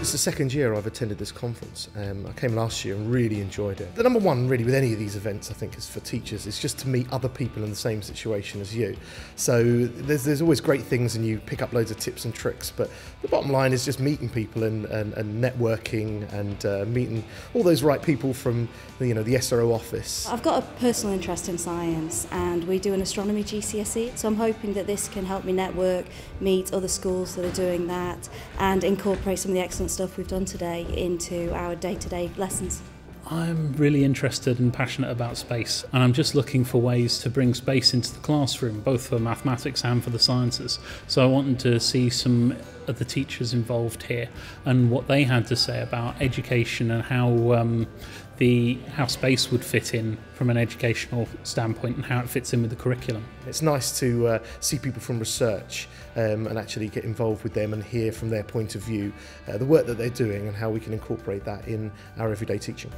It's the second year I've attended this conference. Um, I came last year and really enjoyed it. The number one, really, with any of these events, I think, is for teachers, is just to meet other people in the same situation as you. So there's, there's always great things and you pick up loads of tips and tricks, but the bottom line is just meeting people and, and, and networking and uh, meeting all those right people from you know, the ESERO office. I've got a personal interest in science and we do an astronomy GCSE, so I'm hoping that this can help me network, meet other schools that are doing that and incorporate some of the excellent stuff we've done today into our day-to-day lessons. I'm really interested and passionate about space, and I'm just looking for ways to bring space into the classroom, both for mathematics and for the sciences. So I wanted to see some of the teachers involved here and what they had to say about education and how um, the how space would fit in from an educational standpoint and how it fits in with the curriculum. It's nice to uh, see people from research um, and actually get involved with them and hear from their point of view uh, the work that they're doing and how we can incorporate that in our everyday teaching.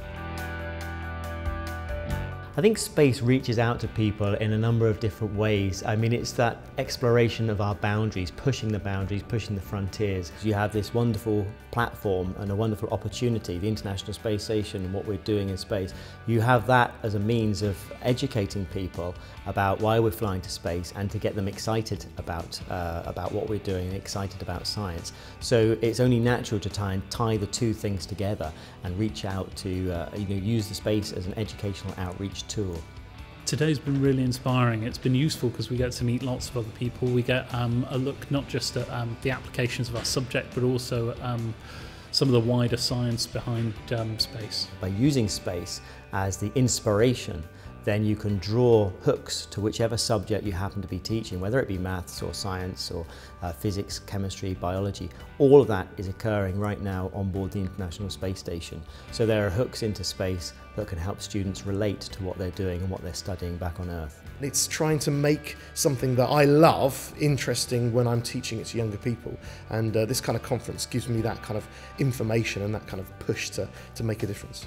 I think space reaches out to people in a number of different ways. I mean, it's that exploration of our boundaries, pushing the boundaries, pushing the frontiers. You have this wonderful platform and a wonderful opportunity, the International Space Station and what we're doing in space. You have that as a means of educating people about why we're flying to space and to get them excited about, uh, about what we're doing and excited about science. So it's only natural to try and tie the two things together and reach out to, uh, you know, use the space as an educational outreach tool. Today's been really inspiring. It's been useful because we get to meet lots of other people. We get um, a look not just at um, the applications of our subject, but also um, some of the wider science behind um, space. By using space as the inspiration then you can draw hooks to whichever subject you happen to be teaching, whether it be maths or science or uh, physics, chemistry, biology. All of that is occurring right now on board the International Space Station. So there are hooks into space that can help students relate to what they're doing and what they're studying back on Earth. It's trying to make something that I love interesting when I'm teaching it to younger people. And uh, this kind of conference gives me that kind of information and that kind of push to, to make a difference.